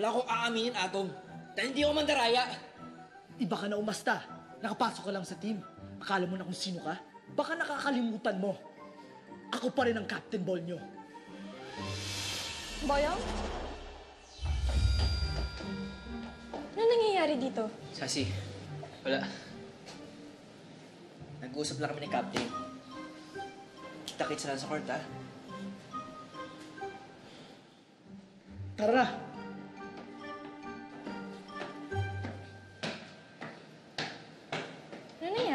Wala akong aaminin, Atom. Dahil hindi ako mandaraya. Di ba ka na umasta? Nakapasok ka lang sa team. Akala mo na kung sino ka? Baka nakakalimutan mo. Ako pa rin ang Captain Ball nyo. Boyong? Ano nangyayari dito? Sasi, wala. Nag-uusap lang kami ni Captain. Kita-kits lang sa court, ha? Tara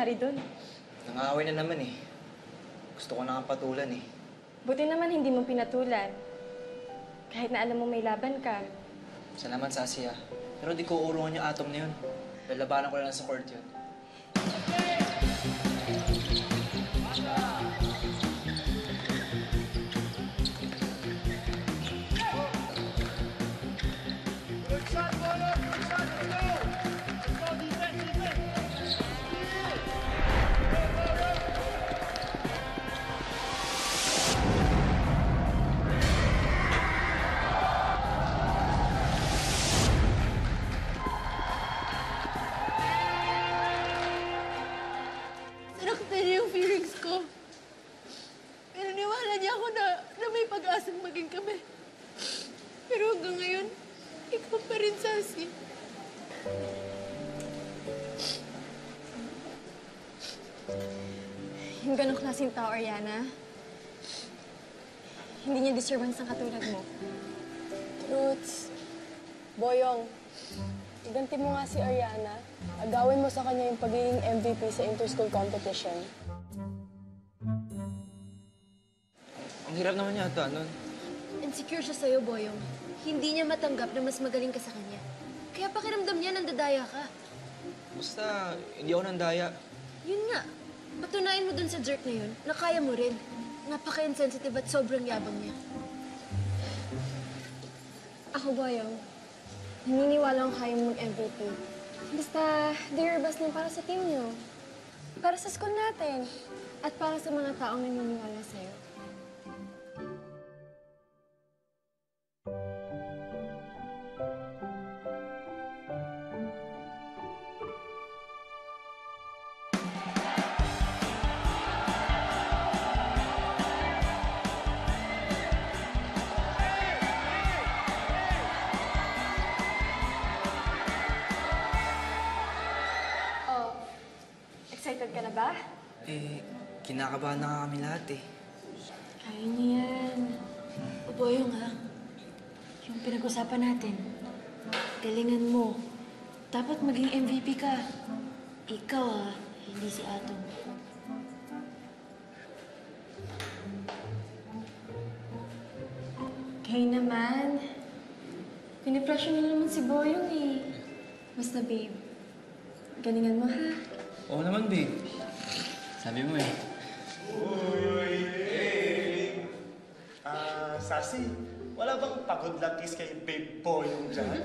na! Nangyayari doon? Nangaaway na naman eh. Gusto ko na kang patulan eh. Buti naman hindi mo pinatulan. Kahit na alam mo may laban ka. Salamat, Sasi, ah. Pero di ko urungan yung Atom na yun. Lalabanan ko lang sa court yun. Kami. Pero hanggang ngayon, ikaw pa rin, Sassy. Yung ganong klaseng tao, Ariana, hindi niya deserve ang katulad mo. Roots, Boyong, iganti mo nga si Ariana. Agawin mo sa kanya yung pagiging MVP sa inter-school competition. Ang hirap naman yata nun. Insecure siya sa'yo, Boyong. Hindi niya matanggap na mas magaling ka sa kanya. Kaya pakiramdam niya nandadaya ka. Basta, hindi ako nandaya. Yun nga. Patunayan mo dun sa jerk na yun na kaya mo rin. Napaka-insensitive at sobrang yabang niya. Ako, Boyong, naniniwala akong kaya mong MVP. Basta, do your best lang para sa team niyo. Para sa school natin. At para sa mga taong naniniwala sa'yo. Kinakabahan na nga kami lahat eh. Kaya niya yan. O Boyong, ha? Yung pinag-usapan natin. Galingan mo. Dapat maging MVP ka. Ikaw, ha? Hindi si Atom. Kayo naman. Pinipressure na naman si Boyong eh. Basta babe, galingan mo ha. Oo naman, babe. Sabi mo eh. Ah, Sassy, wala bang pagod lang kiss kay Babe Boy yung dyan?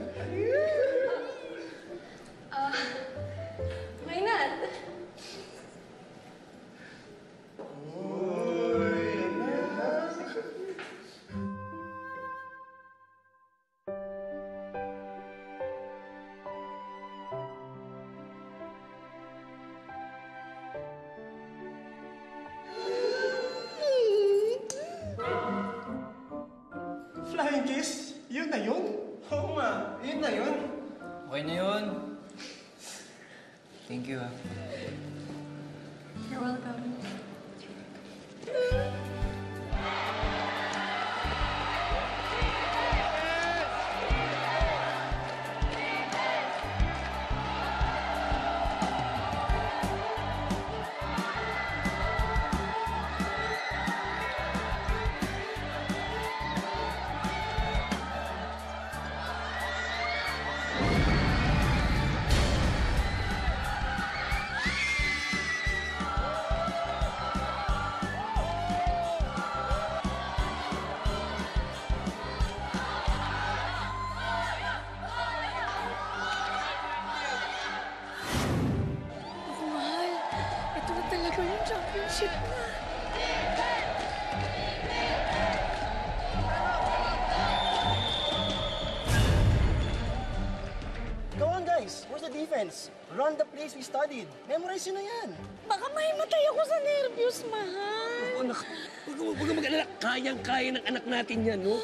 Defense. Run the plays we studied. Memorize yun na yan. Baka mahimatay ako sa nervyos, mahal. Oh, anak, huwag ka, huwag mag-alala. Kayang-kaya ng anak natin yan, no?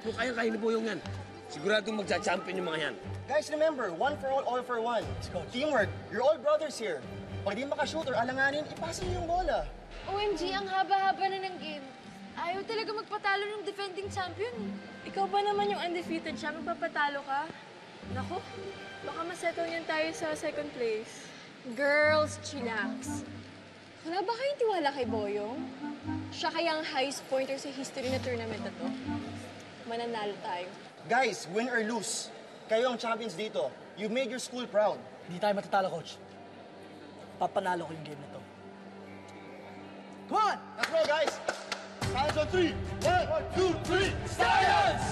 No, kayang-kaya ni Boyong yan. Siguradong magsa-champion yung mga yan. Guys, remember, one for all, all for one. Teamwork. You're all brothers here. Pag di makashoot or alanganin, ipasa niyo yung bola. OMG, ang haba-haba na ng game. Ayaw talaga magpatalo ng defending champion. Ikaw ba naman yung undefeated siya? Magpapatalo ka? Nako, baka masettle niyan tayo sa second place. Girls, chillax. Wala ba kayong tiwala kay Boyong? Siya kaya ang highest pointer sa history na tournament na to? Mananalo tayo. Guys, win or lose, kayo ang champions dito. You made your school proud. Hindi tayo matatalo, coach. Papanalo ko yung game na to. Come on! Let's go, guys! Science on three. One, two, three. Science!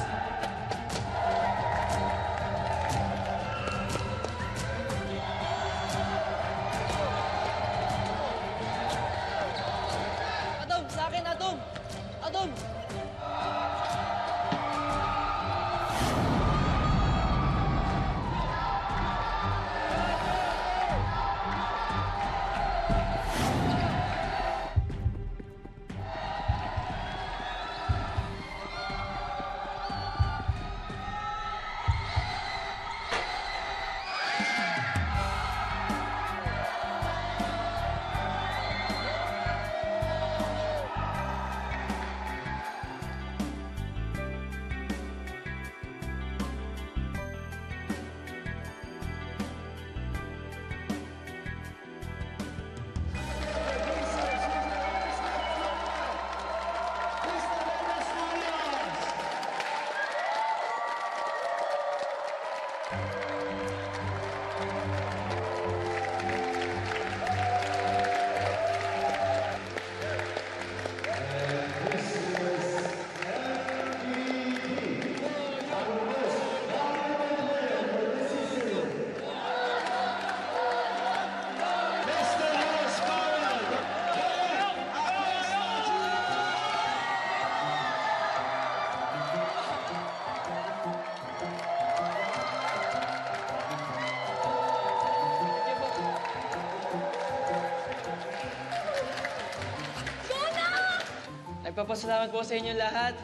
Nagpapasalamat po sa inyo lahat.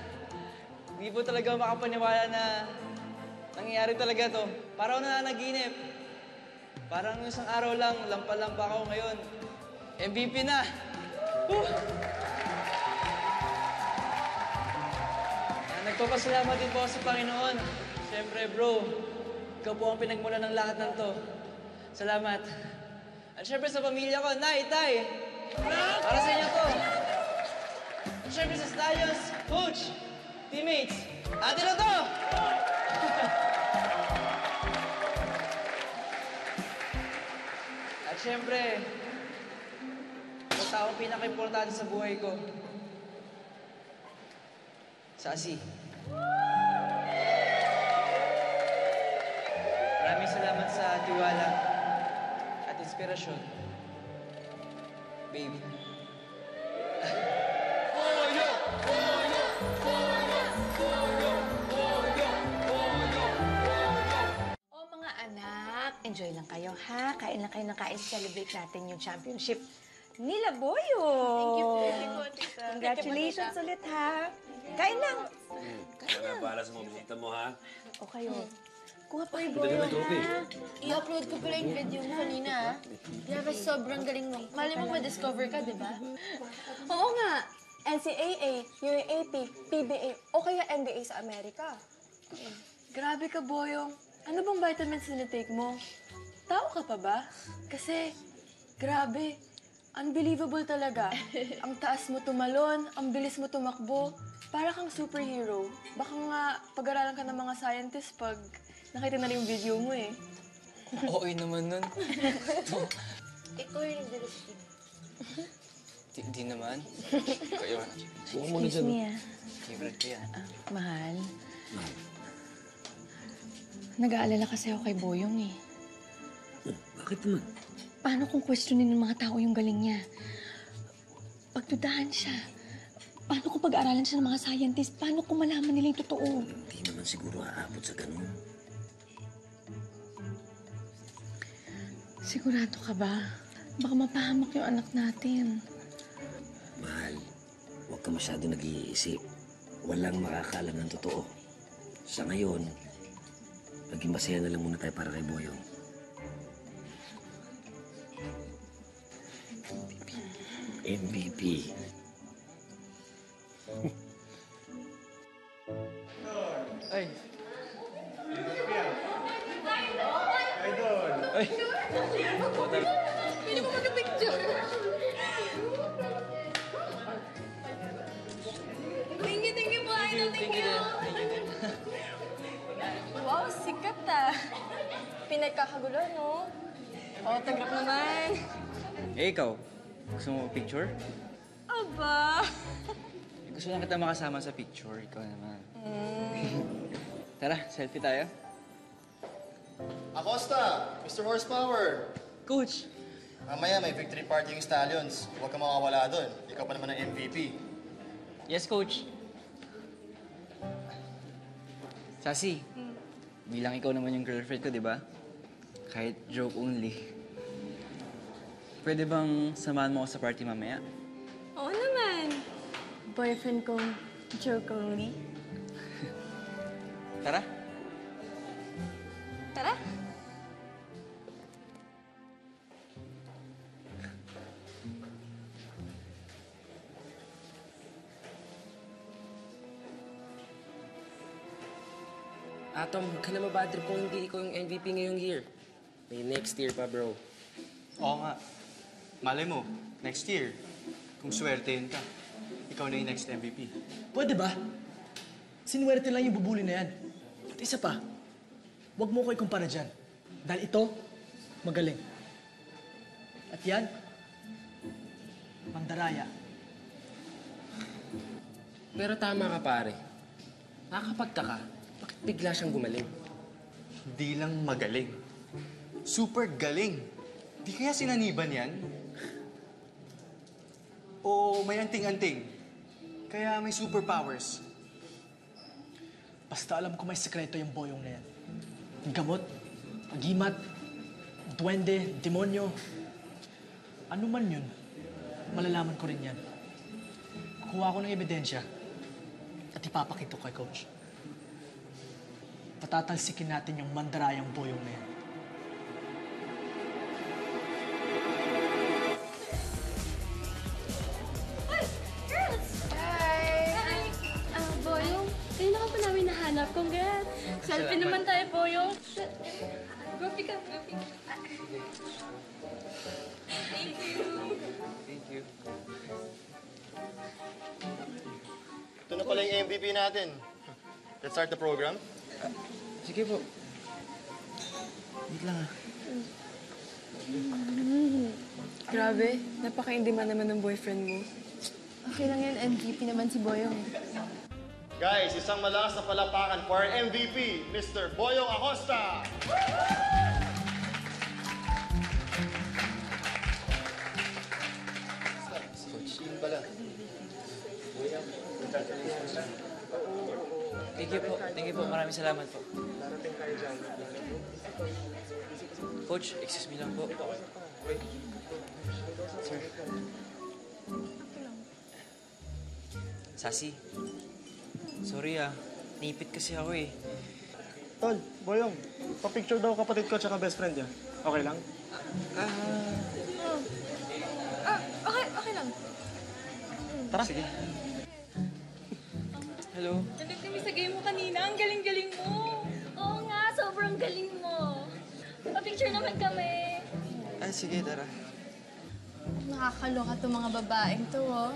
Hindi po talaga makapaniwala na nangyayari talaga to. Parang nananaginip. Parang isang araw lang, lampa-lampa ako ngayon. MVP na! Woo! Nagpapasalamat din po sa Panginoon. Siyempre, bro, ikaw po ang pinagmula ng lahat ng to. Salamat. At siyempre sa pamilya ko, Nay, Tay, para sa inyo to. Sa Stallions, coach, teammates, atin na to! At syempre, ang taong pinaka-importante sa buhay ko, Sasi. Maraming salamat sa tiwala at inspirasyon. Baby. Anak, enjoy lang kayo ha. Kain lang kayo ng kain. Celebrate natin yung championship nila Boyo. Thank you po. Congratulations ulit ha. Kain lang. Wala para sa mga bisita mo, ha? O kayo. Kuha pa kayo Ito naman, Topi. I-upload ko pala yung video mo kanina, ah. Grabe, sobrang galing mo. Mali mo ma-discover ka, di ba? Oo nga. NCAA, UAAP, PBA, o kaya NBA sa Amerika. Grabe ka, Boyong. Ano bang vitamins tinitake mo? Tao ka pa ba? Kasi, grabe. Unbelievable talaga. ang taas mo tumalon, ang bilis mo tumakbo. Para kang superhero. Baka nga pag-aralan ka ng mga scientist pag nakita na rin yung video mo eh. Oo naman nun. Ikaw yung nagdiresting. Di, di naman. Kayo, Huwag mo na Excuse dyan. me ah. favorite ko yan. Mahal. Nag-aalala kasi ako kay Boyong eh. Bakit naman? Paano kung questionin ng mga tao yung galing niya? Pagdudahan siya. Paano kung pag-aaralan siya ng mga scientist? Paano kung malaman nila yung totoo? Hindi naman siguro aabot sa ganun. Sigurado ka ba? Baka mapahamak yung anak natin. Mahal, huwag ka masyado nag-iisip. Walang makakaalam ng totoo. Sa ngayon, maging masaya na lang muna tayo para kay Boyong. MVP. Ay, Thank you, thank you po, Idol. Thank you. Wow, sikat ah. Pinagkakagulo, no? Autograph naman. eh ikaw, gusto mo picture? Aba! Gusto lang kita makasama sa picture, ikaw naman. Tara, selfie tayo. Acosta, Mr. Horsepower. Coach! Mamaya may victory party yung Stallions. Huwag ka makawala doon. Ikaw pa naman ang MVP. Yes, coach. Sasi, bilang ikaw naman yung girlfriend ko, di ba? Kahit joke only. Pwede bang samahan mo ako sa party mamaya? Oo naman. Boyfriend kong joke only. Tara. Tara. Atom, huwag ka na mabatrip kung hindi ikaw yung MVP ngayong year. May next year pa, bro. Oo nga. Malay mo, next year, kung swertein ka, ikaw na yung next MVP. Pwede ba? Sinuwerte lang yung bubuli na yan. At isa pa, huwag mo ko ikumpara dyan. Dahil ito, magaling. At yan, mandaraya. Pero tama ka, pare. Nakakapagtaka. Bakit bigla siyang gumaling? Hindi lang magaling. Super galing. Di kaya sinaniban yan? O may anting-anting? Kaya may superpowers. Basta alam ko may sekreto yung boyong na yan. Gamot, agimat, duwende, demonyo. Ano man yun, malalaman ko rin yan. Kukuha ko ng ebidensya at ipapakita ko kay Coach. Patatalsikin natin yung mandarayang boyong na yan. Thank you. Thank you. Ito na pala yung MVP natin. Let's start the program. Sige po. Wait lang ah. Grabe, napaka-indima naman ng boyfriend mo. Okay lang yan, MVP naman si Boyong. Guys, isang malakas na palapakan for our MVP, Mr. Boyong Acosta! Coach, Thank you po. Thank you po. Maraming salamat po. Coach, excuse me lang po. Sir. Sasi. Sorry ah. Nipit kasi ako eh. Tol, Boyong, pa-picture daw kapatid ko tsaka best friend niya. Okay lang? Ah, Ah, okay, okay lang. Tara. sige. Hello. Nandun kami sa game mo kanina. Ang galing-galing mo. Oo nga, sobrang galing mo. Pa-picture naman kami. Ah, sige, tara. Nakakaloka itong mga babaeng to, oh.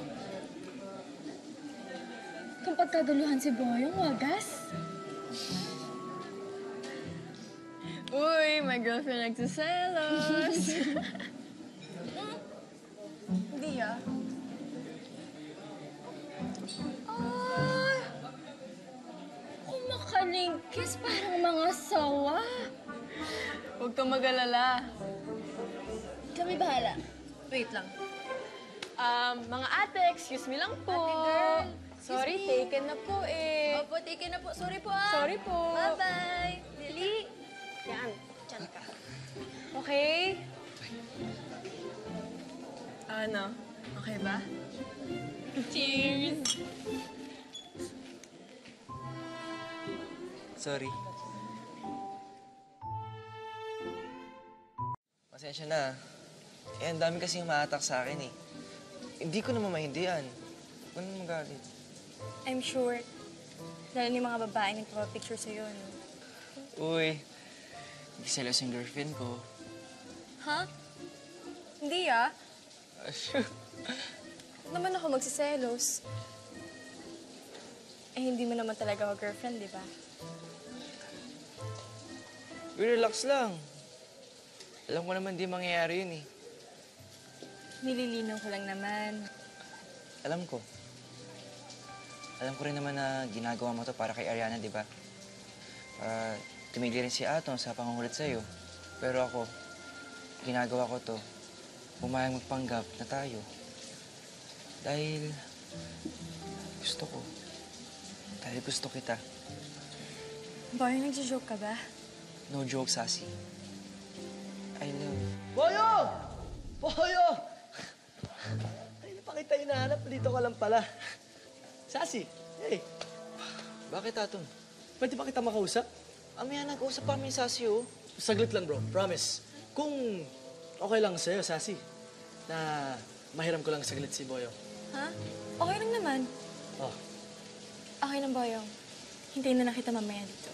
Kung pagkaguluhan si Boyong, wagas. Uy, my girlfriend nagsiselos. Hindi ah. Kung makalingkis, parang mga sawa. Huwag kang mag-alala. Kami bahala. Wait lang. Um, mga ate, excuse me lang po. Ate girl, Sorry, me. taken na po eh. Opo, taken na po. Sorry po, ah. Sorry po. Bye-bye. Dili. Yan. Diyan ka. Okay? ano? Okay ba? Cheers! Sorry. Pasensya na. Eh, ang dami kasing maatak sa akin eh. Hindi ko naman maintindihan. Huwag ka naman magalit. I'm sure. Lalo ni mga babae nagpapapicture sa'yo, no? Uy, hindi selos yung girlfriend ko. Ha? Hindi, ah. Ba't naman ako magsiselos? Eh, hindi mo naman talaga ako girlfriend, di ba? Relax lang. Alam ko naman di mangyayari yun eh. Nililinaw ko lang naman. Alam ko. Alam ko rin naman na ginagawa mo to para kay Ariana, di ba? Para tumigil rin si Atom sa pangungulit sa'yo. Pero ako, ginagawa ko to, pumayag magpanggap na tayo. Dahil gusto ko. Dahil gusto kita. Boy, nagjo-joke ka ba? No joke, Sassy. I love you. Boyo! Boyo! Ay, na pa kita hinahanap. Dito ka lang pala. Sassy, hey, Bakit, Atom? pwede ba kita makausap? Amaya, nag-usap pa kami, Sassy, oh. Saglit lang, bro. Promise. Kung okay lang sa'yo, Sassy, na mahiram ko lang saglit si Boyo. Ha? Okay lang naman. Oh, Okay lang, Boyong. Hintayin na lang kita mamaya dito.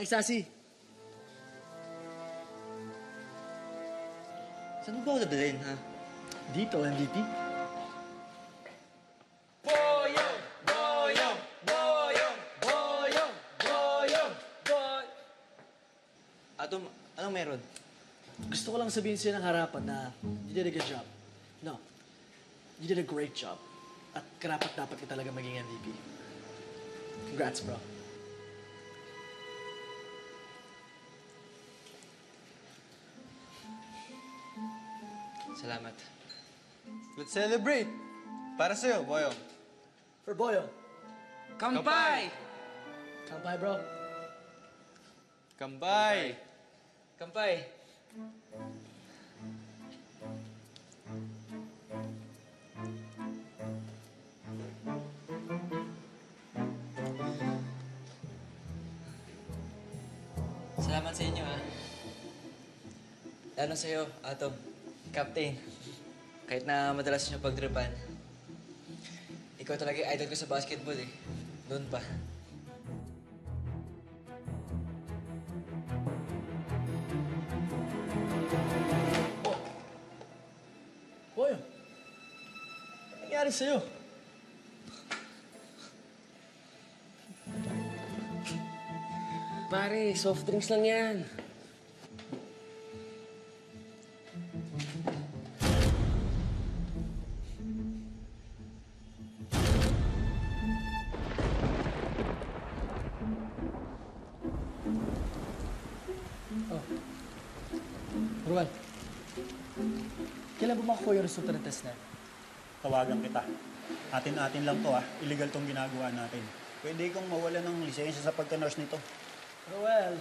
Thanks, Sassy. Saan mo ba ako dadalhin, ha? Dito, MVP. Atom, anong meron? Gusto ko lang sabihin sa'yo ng harapan na you did a good job. No. You did a great job. At karapat dapat ka talaga maging MVP. Congrats, bro. Salamat. Let's celebrate! Para sa'yo, Boyong. For Boyo. Kampay! Kampay, bro. Kambay! Kampay. Salamat sa inyo, ha. Lalo sa'yo, Atom. Captain. Kahit na madalas nyo pagdripan, ikaw talaga yung idol ko sa basketball, eh. Noon pa. Boyo. Ano nangyari sa'yo? Pare, soft drinks lang yan. Ng test na? tawagan kita. Atin-atin lang to ah. Illegal tong ginagawa natin. Pwede kong mawala ng lisensya sa pagka-nurse nito. Ruel,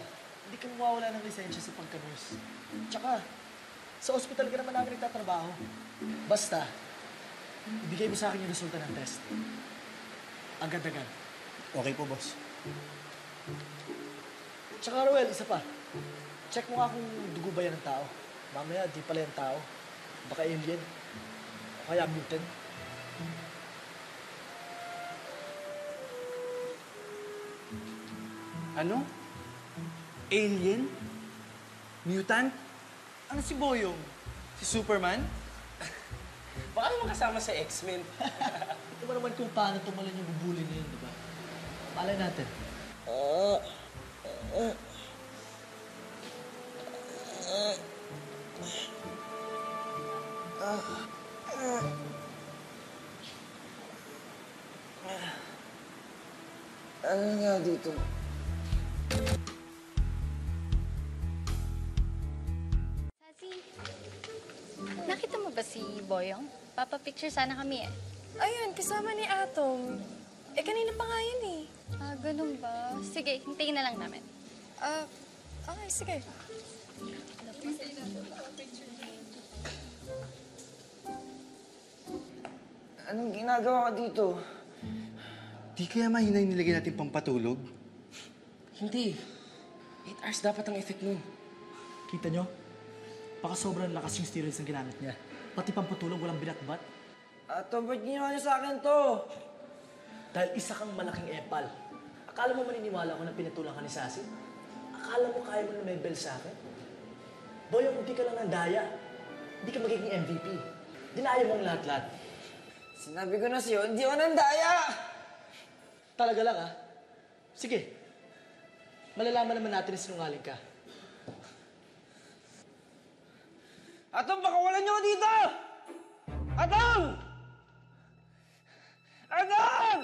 hindi ka mawawala ng lisensya sa pagka-nurse. Tsaka, sa ospital ka naman namin nagtatrabaho. Basta, ibigay mo sa akin yung resulta ng test. Agad-agad. Okay po, boss. Tsaka Ruel, isa pa. Check mo nga kung dugo ba yan ng tao. Mamaya, di pala yung tao. Baka alien. O kaya mutant. Ano? Alien? Mutant? Ano si Boyong? Si Superman? Baka naman kasama sa X-Men. Ito mo naman kung paano tumalon yung bubuli na yun, di ba? Malay natin. Ano nga dito? Sassy, nakita mo ba si Boyong? Papa-picture sana kami eh. Ayun, kasama ni Atom. Eh, kanina pa nga yun eh. Ah, ganun ba? Sige, hintayin na lang namin. Ah, Okay, sige. Anong ginagawa ka dito? Di kaya mahina yung nilagay natin pampatulog? Hindi. 8 hours dapat ang effect nun. Kita nyo? Baka sobrang lakas yung steroids na ginamit niya. Pati pampatulog, walang binatbat. Atom, ba't ginawa niyo sa akin to? Dahil isa kang malaking epal. Akala mo maniniwala ko na pinatulang ka ni Sassy? Akala mo kaya mo na may bell sa akin? Boy, hindi ka lang nandaya. Hindi ka magiging MVP. Dinaya mo ang lahat-lahat. Sinabi ko na sa'yo, hindi ako nandaya! Talaga lang, ha? Sige. Malalaman naman natin na sinungaling ka. Atom, pakawalan niyo ako dito! Atom! Atom!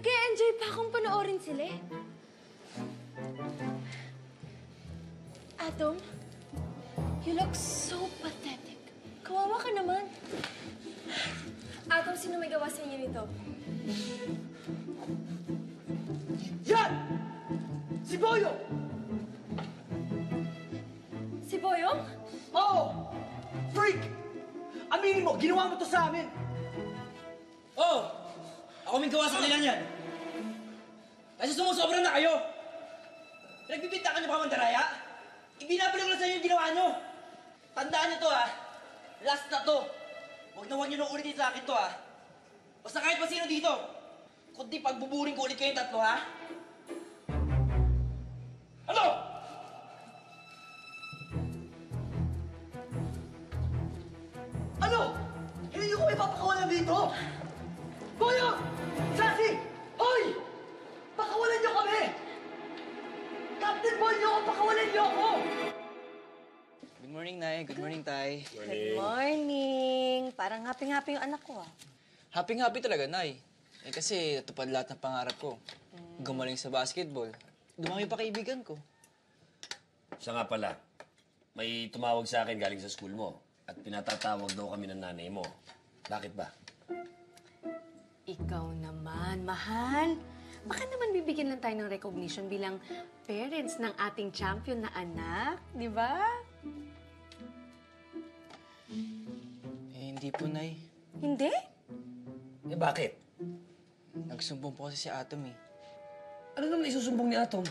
Nag enjoy pa akong panoorin sila eh. Atom, you look so pathetic. Kawawa ka naman. Atom, sino may gawa sa inyo nito? Yan! Si Boyo! Si Boyong? Oo! Freak! Aminin mo, ginawa mo to sa amin! Oh! Ako may gawa sa kanila niyan. Kasi sumusobra na kayo. Pinagbibintakan niyo pa mandaraya? Ibinabalik ko lang sa inyo yung ginawa niyo. Tandaan niyo to ha. Last na to. Huwag na huwag niyo nang ulitin sa akin to ha. Basta kahit pa sino dito. Kundi pagbuburing ko ulit kayong tatlo ha. Ano? Ano? Hindi niyo kami papakawalan dito? Good morning, Tay. Good morning. Parang happy-happy yung anak ko ah. Happy-happy talaga, Nay. Eh kasi natupad lahat ng pangarap ko. Gumaling sa basketball. Dumami pa kaibigan ko. Siya nga pala, may tumawag sa akin galing sa school mo at pinatatawag daw kami ng nanay mo. Bakit ba? Ikaw naman, mahal. Baka naman bibigyan lang tayo ng recognition bilang parents ng ating champion na anak, di ba? Hindi po, Nay. Hindi? Eh bakit? Nagsumbong po kasi si Atom eh. Ano naman isusumbong ni Atom?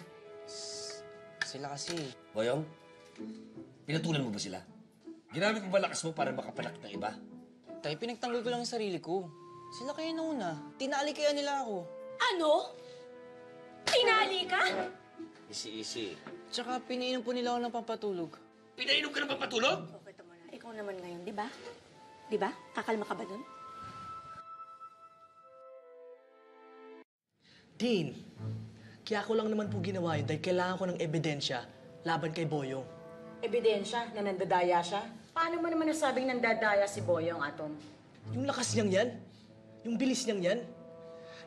Sila kasi. Boyong, pinatulan mo ba sila? Ginamit mo ba lakas mo para makapanak ng iba? Tay, pinagtanggol ko lang yung sarili ko. Sila kayo nauna. Tinali kaya nila ako. Ano? Tinali ka? Easy, easy. Tsaka pinainom po nila ako ng pampatulog. Pinainom ka ng pampatulog? Okay, tama na. Ikaw naman ngayon, di ba? Di ba? Kakalma ka ba dun? Dean, kaya ko lang naman po ginawa yun dahil kailangan ko ng ebidensya laban kay Boyong. Ebidensya na nandadaya siya? Paano mo naman nasabing nandadaya si Boyong, Atom? Yung lakas niyang yan, yung bilis niyang yan,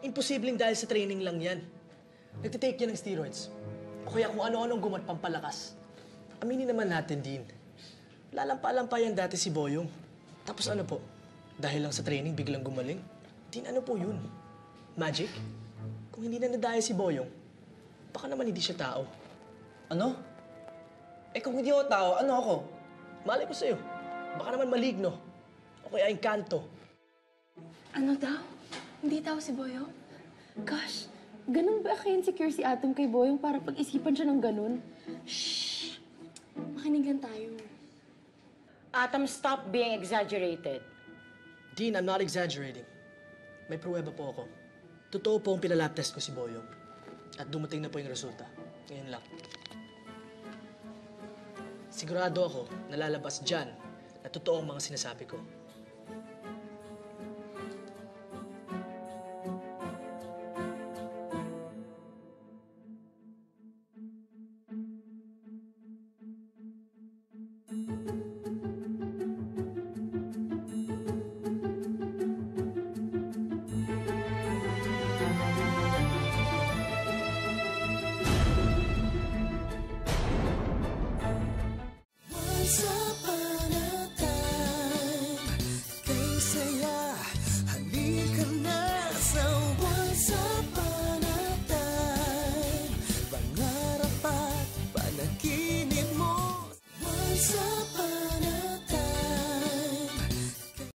imposibleng dahil sa training lang yan. Nagtitake niya ng steroids. O kaya kung ano-anong gumat pampalakas. Aminin naman natin, Dean. Lalampa-lampa yan dati si Boyong. Tapos ano po? Dahil lang sa training, biglang gumaling? Dean, ano po yun? Magic? Kung hindi na nadaya si Boyong, baka naman hindi siya tao. Ano? Eh kung hindi ako tao, ano ako? Malay ko sa'yo. Baka naman maligno. O kaya engkanto. Ano daw? Hindi tao si Boyong? Gosh, ganun ba ka-insecure si Atom kay Boyong para pag-isipan siya ng ganun? Shh! Makinig lang tayo. Atom, stop being exaggerated. Dean, I'm not exaggerating. May pruweba po ako. Totoo po ang pinalab test ko si Boyong. At dumating na po yung resulta. Ngayon lang. Sigurado ako na lalabas dyan na totoo ang mga sinasabi ko.